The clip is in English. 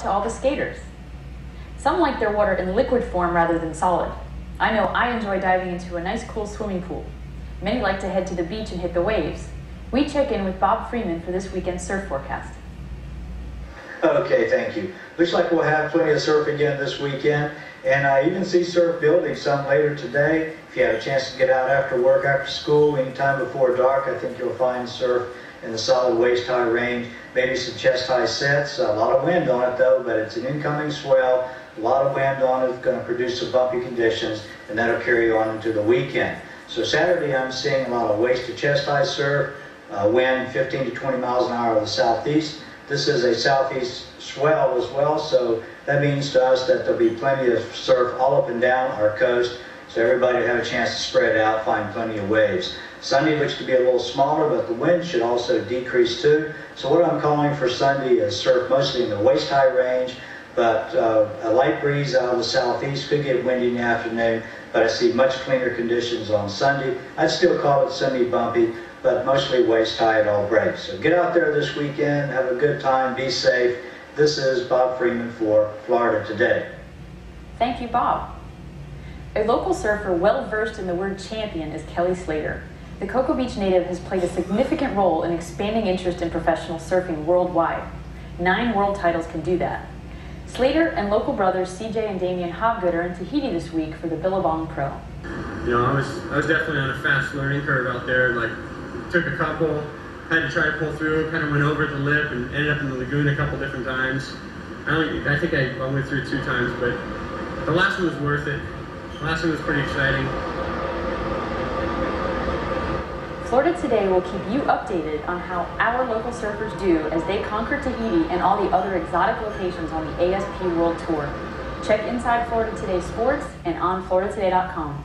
to all the skaters. Some like their water in liquid form rather than solid. I know I enjoy diving into a nice cool swimming pool. Many like to head to the beach and hit the waves. We check in with Bob Freeman for this weekend's surf forecast. Okay, thank you. Looks like we'll have plenty of surf again this weekend. And I even see surf building some later today. If you have a chance to get out after work, after school, anytime before dark, I think you'll find surf in the solid waist high range. Maybe some chest high sets. A lot of wind on it though, but it's an incoming swell. A lot of wind on it, going to produce some bumpy conditions, and that'll carry you on into the weekend. So Saturday, I'm seeing a lot of waist to chest high surf, uh, wind 15 to 20 miles an hour of the southeast. This is a southeast swell as well, so that means to us that there'll be plenty of surf all up and down our coast, so everybody will have a chance to spread out, find plenty of waves. Sunday looks to be a little smaller, but the wind should also decrease too. So what I'm calling for Sunday is surf mostly in the waist high range, but uh, a light breeze out of the southeast could get windy in the afternoon, but I see much cleaner conditions on Sunday. I'd still call it semi-bumpy, but mostly waist high at all breaks. So get out there this weekend, have a good time, be safe. This is Bob Freeman for Florida Today. Thank you, Bob. A local surfer well versed in the word champion is Kelly Slater. The Cocoa Beach native has played a significant role in expanding interest in professional surfing worldwide. Nine world titles can do that. Slater and local brothers CJ and Damien Hobgood are in Tahiti this week for the Billabong Pro. You know, I was I was definitely on a fast learning curve out there. Like, took a couple, had to try to pull through, kind of went over the lip and ended up in the lagoon a couple different times. I only, I think I, I went through two times, but the last one was worth it. The last one was pretty exciting. Florida Today will keep you updated on how our local surfers do as they conquer Tahiti and all the other exotic locations on the ASP World Tour. Check Inside Florida Today Sports and on FloridaToday.com.